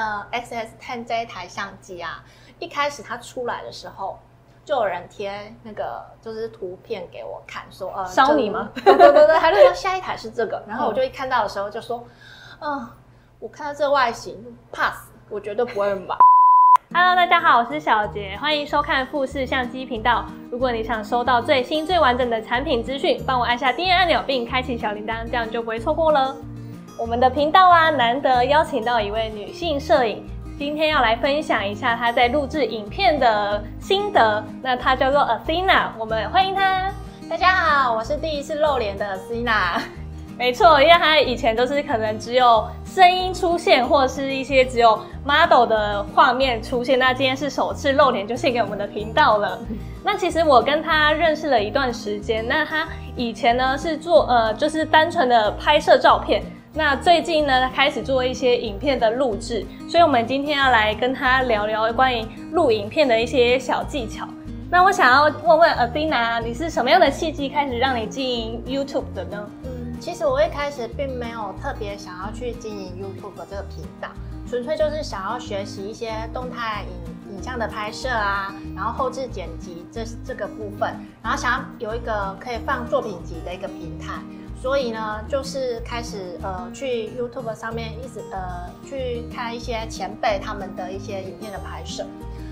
呃 XS Ten 这一台相机啊，一开始它出来的时候，就有人贴那个就是图片给我看，说呃烧你吗？对对对，他就说下一台是这个，然后我就一看到的时候就说，嗯，我看到这外形 pass，我绝对不会买。Hello，大家好，我是小杰，欢迎收看富士相机频道。如果你想收到最新最完整的产品资讯，帮我按下订阅按钮并开启小铃铛，这样就不会错过了。我们的频道啊，难得邀请到一位女性摄影，今天要来分享一下她在录制影片的心得。那她叫做 Athena，我们欢迎她。大家好，我是第一次露脸的 Athena。没错，因为她以前都是可能只有声音出现，或者是一些只有 model 的画面出现。那今天是首次露脸，就献给我们的频道了。那其实我跟她认识了一段时间，那她以前呢是做呃就是单纯的拍摄照片，那最近呢开始做一些影片的录制，所以我们今天要来跟他聊聊关于录影片的一些小技巧。那我想要问问 Athena，你是什么样的契机开始让你经营 YouTube 的呢？其实我一开始并没有特别想要去经营 YouTube 这个频道，纯粹就是想要学习一些动态影影像的拍摄啊，然后后置剪辑这这个部分，然后想要有一个可以放作品集的一个平台，所以呢，就是开始呃去 YouTube 上面一直呃去看一些前辈他们的一些影片的拍摄，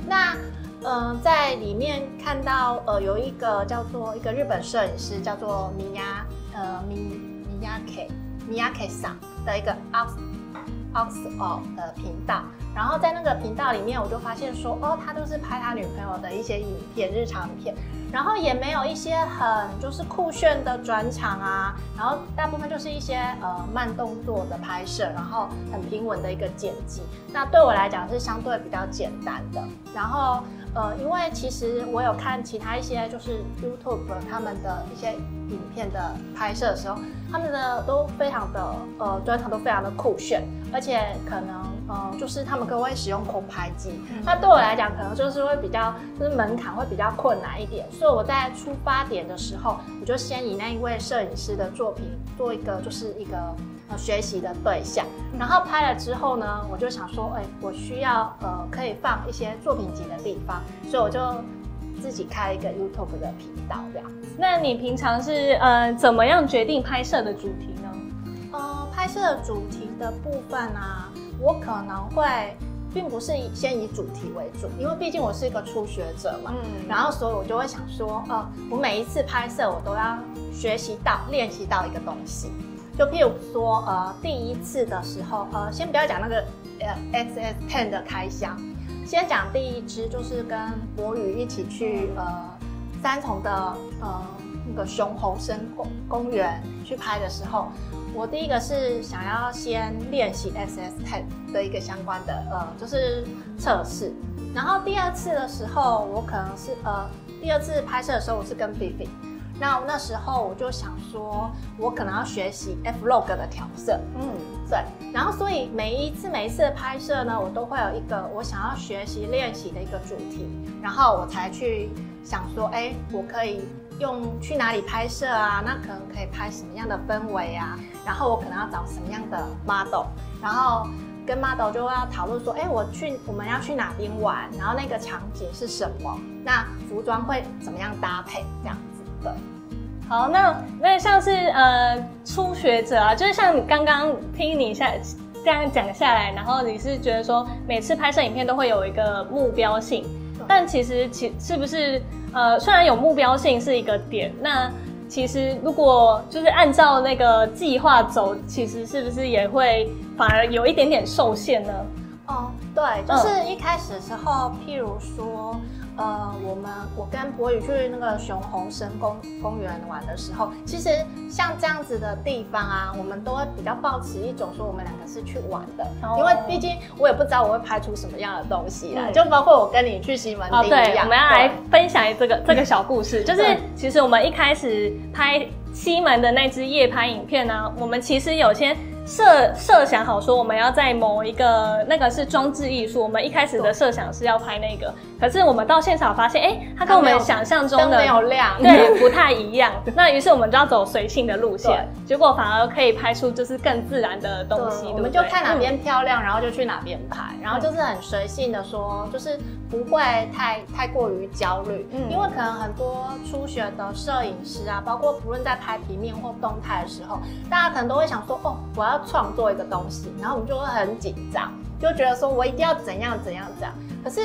那嗯在里面看到呃有一个叫做一个日本摄影师叫做米亚呃米。米亚 K 米亚 K 桑的一个 up Ox 哦的频道，然后在那个频道里面，我就发现说，哦，他都是拍他女朋友的一些影片，日常片，然后也没有一些很就是酷炫的转场啊，然后大部分就是一些呃慢动作的拍摄，然后很平稳的一个剪辑，那对我来讲是相对比较简单的，然后。呃，因为其实我有看其他一些就是 YouTube 他们的一些影片的拍摄的时候，他们的都非常的呃专场都非常的酷炫，而且可能呃就是他们都会使用空拍机，那对我来讲可能就是会比较就是门槛会比较困难一点，所以我在出发点的时候，我就先以那一位摄影师的作品做一个就是一个。呃，学习的对象，然后拍了之后呢，我就想说，哎，我需要呃可以放一些作品集的地方，所以我就自己开一个 YouTube 的频道这样。那你平常是呃怎么样决定拍摄的主题呢？呃，拍摄的主题的部分啊，我可能会并不是以先以主题为主，因为毕竟我是一个初学者嘛，嗯，然后所以我就会想说，呃，我每一次拍摄我都要学习到、练习到一个东西。就譬如说，呃，第一次的时候，呃，先不要讲那个呃 X S Ten 的开箱，先讲第一支，就是跟博宇一起去呃三重的呃那个熊猴生公公园去拍的时候，我第一个是想要先练习 SS Ten 的一个相关的呃就是测试，然后第二次的时候，我可能是呃第二次拍摄的时候，我是跟 B B。那那时候我就想说，我可能要学习 F log 的调色，嗯，对。然后所以每一次每一次的拍摄呢，我都会有一个我想要学习练习的一个主题，然后我才去想说，哎，我可以用去哪里拍摄啊？那可能可以拍什么样的氛围啊？然后我可能要找什么样的 model，然后跟 model 就要讨论说，哎，我去我们要去哪边玩？然后那个场景是什么？那服装会怎么样搭配？这样。对，好，那那像是呃初学者啊，就是像你刚刚听你下这样讲下来，然后你是觉得说每次拍摄影片都会有一个目标性，但其实其是不是呃虽然有目标性是一个点，那其实如果就是按照那个计划走，其实是不是也会反而有一点点受限呢？哦，对，就是一开始的时候，譬如说。呃，我们我跟博宇去那个熊猴生公公园玩的时候，其实像这样子的地方啊，我们都会比较抱持一种说我们两个是去玩的，因为毕竟我也不知道我会拍出什么样的东西来，就包括我跟你去西门町一样。对，我们要来分享这个这个小故事，就是其实我们一开始拍西门的那支夜拍影片呢，我们其实有先。设设想好说我们要在某一个那个是装置艺术，我们一开始的设想是要拍那个，可是我们到现场发现，哎，它跟我们想象中的没有亮，对，不太一样。那于是我们就要走随性的路线，结果反而可以拍出就是更自然的东西。我们就看哪边漂亮，然后就去哪边拍，然后就是很随性的说，就是不会太太过于焦虑，因为可能很多初学的摄影师啊，包括不论在拍平面或动态的时候，大家可能都会想说，哦，我要创作一个东西，然后我们就会很紧张，就觉得说我一定要怎样怎样怎样。可是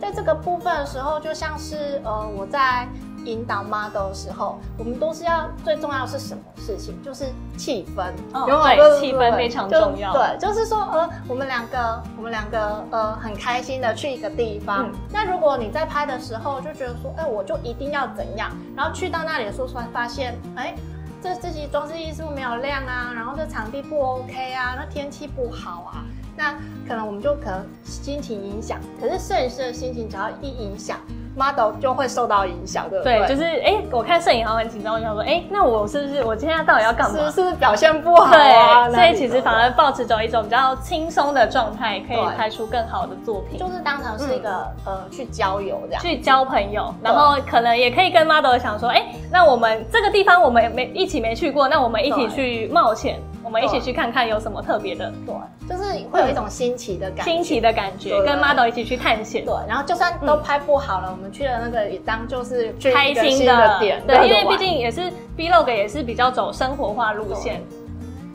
在这个部分的时候，就像是呃我在引导 model 的时候，我们都是要最重要是什么事情？就是气氛，对，气氛非常重要。对，就是说呃我们两个我们两个呃很开心的去一个地方。那如果你在拍的时候就觉得说，哎，我就一定要怎样，然后去到那里的时候发现，哎。这这些装置艺术没有亮啊，然后这场地不 OK 啊，那天气不好啊，那可能我们就可能心情影响。可是摄影师的心情只要一影响。model 就会受到影响，对不对？对，就是哎，我看摄影好像很紧张，我想说，哎，那我是不是我今天到底要干嘛？是不是表现不好？对，所以其实反而保持着一种比较轻松的状态，可以拍出更好的作品。就是当成是一个呃去交友这样，去交朋友，然后可能也可以跟 model 想说，哎，那我们这个地方我们没一起没去过，那我们一起去冒险。我们一起去看看有什么特别的，对，就是会有一种新奇的感，新奇的感觉，跟 model 一起去探险，对，然后就算都拍不好了，我们去了那个也当就是开心的点，对，因为毕竟也是 vlog 也是比较走生活化路线。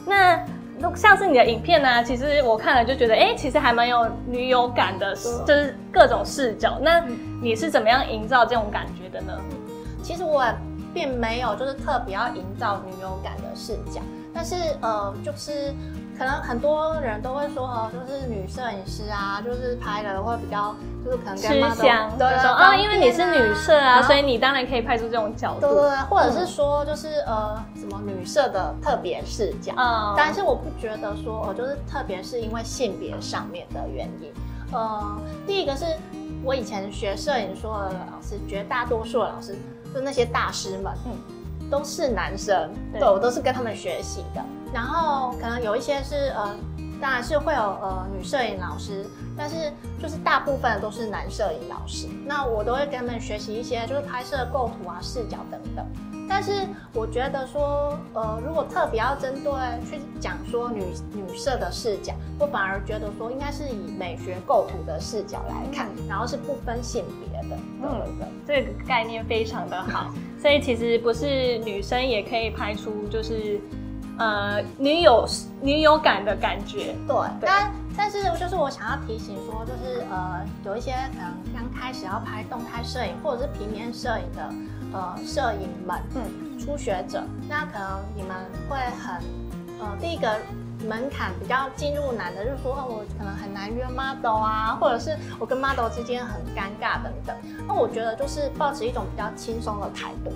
那像是你的影片呢，其实我看了就觉得，哎，其实还蛮有女友感的，就是各种视角。那你是怎么样营造这种感觉的呢？其实我并没有就是特别要营造女友感的视角。但是呃，就是可能很多人都会说哦，就是女摄影师啊，就是拍的会比较，就是可能吃香，对说啊，因为你是女摄啊，所以你当然可以拍出这种角度，对对对，或者是说就是呃，什么女摄的特别视角，嗯，但是我不觉得说哦，就是特别是因为性别上面的原因，呃，第一个是我以前学摄影说的老师，绝大多数的老师就那些大师们，嗯。都是男生，对我都是跟他们学习的。然后可能有一些是呃，当然是会有呃女摄影老师，但是就是大部分都是男摄影老师。那我都会跟他们学习一些就是拍摄构图啊、视角等等。但是我觉得说，呃，如果特别要针对去讲说女女摄的视角，我反而觉得说应该是以美学构图的视角来看，然后是不分性别的。嗯，这个概念非常的好。所以其实不是女生也可以拍出就是呃女友女友感的感觉。对，但但是就是我想要提醒说，就是呃有一些可能刚开始要拍动态摄影或者是平面摄影的。呃，摄影们，嗯，初学者，那可能你们会很，呃，第一个门槛比较进入难的，就是说我可能很难约 model 啊，或者是我跟 model 之间很尴尬等等。那我觉得就是保持一种比较轻松的态度，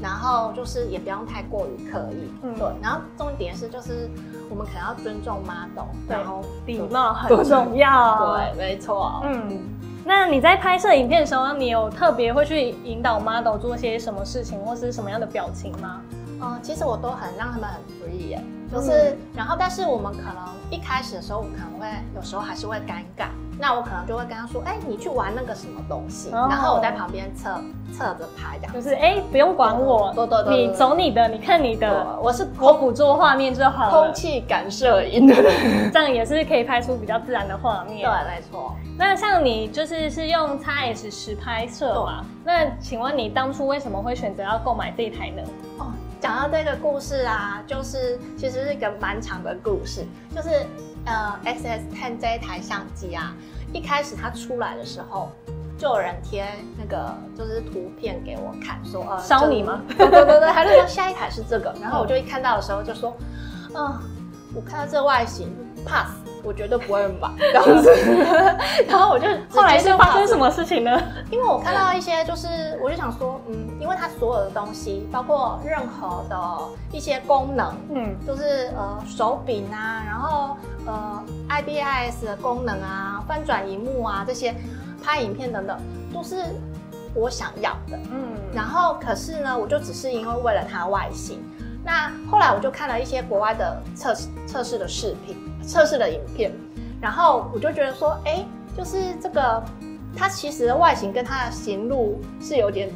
然后就是也不用太过于刻意，嗯，对。然后重点是就是我们可能要尊重 model，然后礼貌很重要，对，没错，嗯。那你在拍摄影片的时候，你有特别会去引导 model 做些什么事情，或是什么样的表情吗？嗯，其实我都很让他们很 free，就是，然后但是我们可能一开始的时候，我可能会有时候还是会尴尬。那我可能就会跟他说：“哎，你去玩那个什么东西，然后我在旁边侧侧着拍，这样就是哎，不用管我，对对对，你走你的，你看你的，我是我捕捉画面就好了。空气感摄影，这样也是可以拍出比较自然的画面。对，没错。那像你就是是用 x S 十拍摄嘛？那请问你当初为什么会选择要购买这一台呢？哦，讲到这个故事啊，就是其实是一个蛮长的故事，就是。呃，X S Ten 这一台相机啊，一开始它出来的时候，就有人贴那个就是图片给我看，说呃，烧你吗？对对对，他就说下一台是这个，然后我就一看到的时候就说，嗯，我看到这外形 pass。我绝对不会买这样子，然后我就后来是发生什么事情呢？因为我看到一些，就是我就想说，嗯，因为它所有的东西，包括任何的一些功能，嗯，就是呃手柄啊，然后呃 IBIS 的功能啊，翻转荧幕啊，这些拍影片等等，都是我想要的，嗯，然后可是呢，我就只是因为为了它外形。那后来我就看了一些国外的测试测试的视频、测试的影片，然后我就觉得说，哎，就是这个它其实外形跟它的行路是有点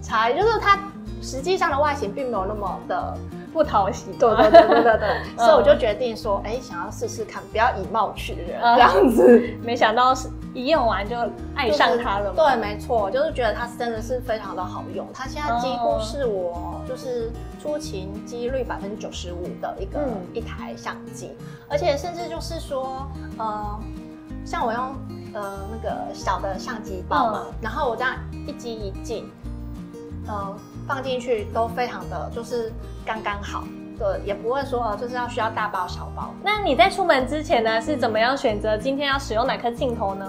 差，就是它实际上的外形并没有那么的。不讨喜，对对对对对对，所以我就决定说，哎，想要试试看，不要以貌取人这样子。没想到是一用完就爱上它了。对，没错，就是觉得它真的是非常的好用。它现在几乎是我就是出勤几率百分之九十五的一个一台相机，而且甚至就是说，呃，像我用呃那个小的相机包嘛，然后我这样一机一镜，呃。放进去都非常的就是刚刚好，对，也不会说就是要需要大包小包。那你在出门之前呢，是怎么样选择今天要使用哪颗镜头呢？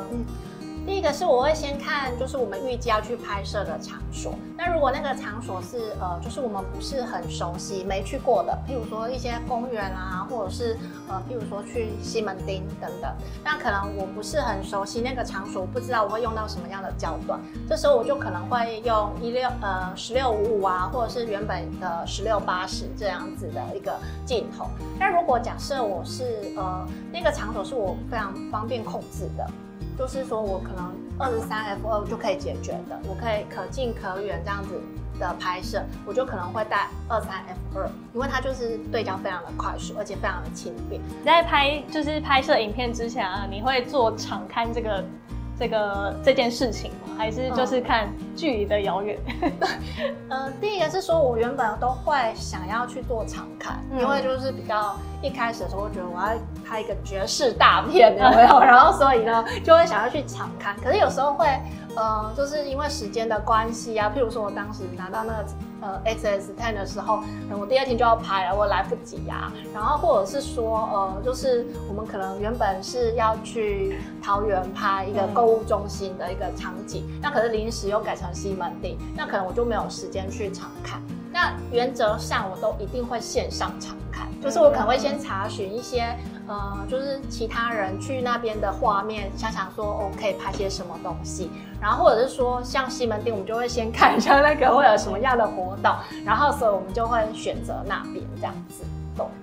第一个是我会先看，就是我们预计要去拍摄的场所。那如果那个场所是呃，就是我们不是很熟悉、没去过的，譬如说一些公园啊，或者是呃，譬如说去西门町等等，那可能我不是很熟悉那个场所，不知道我会用到什么样的焦段。这时候我就可能会用一六呃十六五五啊，或者是原本的十六八十这样子的一个镜头。那如果假设我是呃那个场所是我非常方便控制的。就是说我可能二十三 f 二就可以解决的，我可以可近可远这样子的拍摄，我就可能会带二三 f 二，因为它就是对焦非常的快速，而且非常的轻便。在拍就是拍摄影片之前啊，你会做场看这个这个这件事情吗？还是就是看距离的遥远？呃，第一个是说我原本都会想要去做场刊，因为就是比较。一开始的时候，我觉得我要拍一个绝世大片，有没有？然后所以呢，就会想要去场看。可是有时候会，呃，就是因为时间的关系啊，譬如说我当时拿到那个呃 XS Ten 的时候，我第二天就要拍了，我来不及呀。然后或者是说，呃，就是我们可能原本是要去桃园拍一个购物中心的一个场景，那可是临时又改成西门町，那可能我就没有时间去常看。那原则上我都一定会线上查看，就是我可能会先查询一些，呃，就是其他人去那边的画面，想想说我可以拍些什么东西，然后或者是说像西门町，我们就会先看一下那个会有什么样的活动，然后所以我们就会选择那边这样子。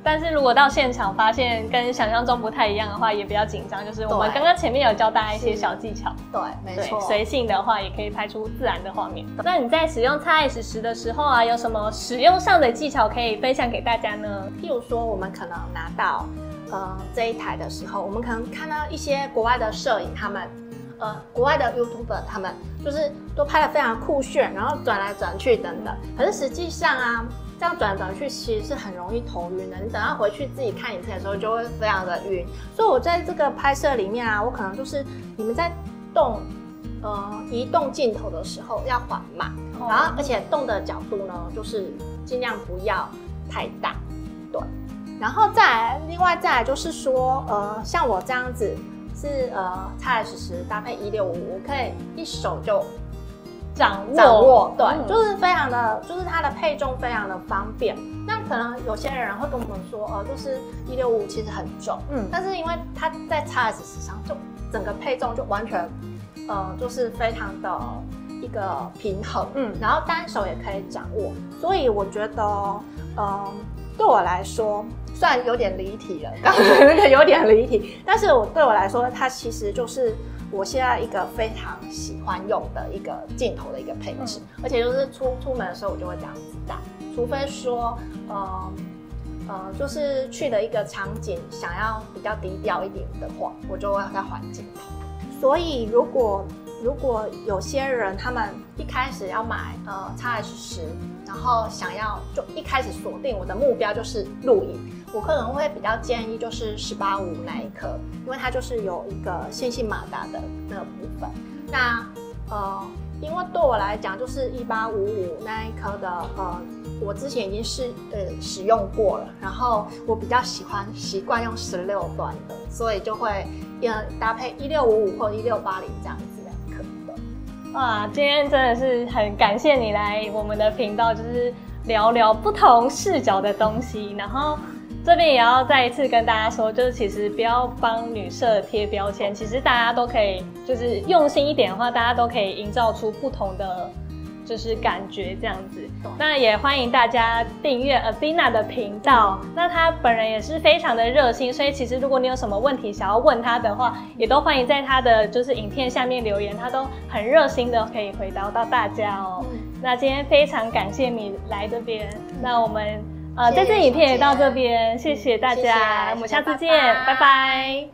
但是如果到现场发现跟想象中不太一样的话，也比较紧张。就是我们刚刚前面有教大家一些小技巧，对，没错。随性的话也可以拍出自然的画面。那你在使用 x S 十的时候啊，有什么使用上的技巧可以分享给大家呢？譬如说，我们可能拿到呃这一台的时候，我们可能看到一些国外的摄影，他们呃国外的 YouTuber 他们就是都拍的非常酷炫，然后转来转去等等。可是实际上啊。这样转来转去其实是很容易头晕的。你等到回去自己看影片的时候，就会非常的晕。所以我在这个拍摄里面啊，我可能就是你们在动，呃，移动镜头的时候要缓慢，然后而且动的角度呢，就是尽量不要太大，对。然后再来，另外再来就是说，呃，像我这样子是呃，X S 十搭配一六五，我可以一手就。掌握掌握对，就是非常的，就是它的配重非常的方便。那可能有些人会跟我们说，呃，就是一六五其实很重，嗯，但是因为它在 X S 十上，就整个配重就完全，呃，就是非常的一个平衡，嗯，然后单手也可以掌握，所以我觉得，嗯，对我来说，虽然有点离题了，刚才那个有点离题，但是我对我来说，它其实就是。我现在一个非常喜欢用的一个镜头的一个配置，而且就是出出门的时候我就会这样子带，除非说，呃，呃，就是去的一个场景想要比较低调一点的话，我就会再换镜头。所以如果如果有些人他们一开始要买呃 X S 十，然后想要就一开始锁定我的目标就是录影。我可能会比较建议就是十八五那一颗，因为它就是有一个线性马达的那个部分。那呃，因为对我来讲，就是一八五五那一颗的呃，我之前已经是呃使用过了，然后我比较喜欢习惯用十六段的，所以就会呃搭配一六五五或一六八零这样子。哇，今天真的是很感谢你来我们的频道，就是聊聊不同视角的东西，然后。这边也要再一次跟大家说，就是其实不要帮女社贴标签，其实大家都可以，就是用心一点的话，大家都可以营造出不同的，就是感觉这样子。那也欢迎大家订阅 Athena 的频道。那她本人也是非常的热心，所以其实如果你有什么问题想要问她的话，也都欢迎在她的就是影片下面留言，她都很热心的可以回答到大家哦。那今天非常感谢你来这边，那我们呃这支影片也到这边，谢谢大家，我们下次见，拜拜。